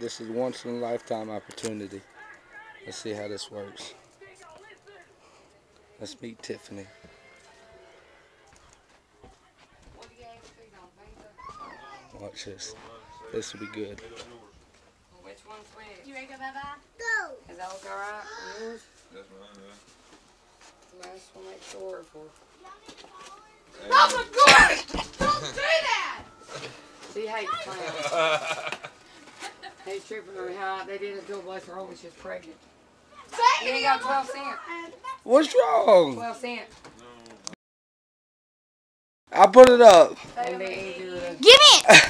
This is once in a lifetime opportunity. Let's see how this works. Let's meet Tiffany. Watch this. This will be good. Which one's which? You ready to go bye-bye? Go. Is that look alright? Yours? That's mine, yeah. I just want to make sure for. Oh my gosh! Don't do that! She hates clowns. He's tripping on how they did it to a bless her when she was pregnant. You ain't got 12 cents. What's wrong? 12 cents. I put it up. It'd be easier to Give me it. count out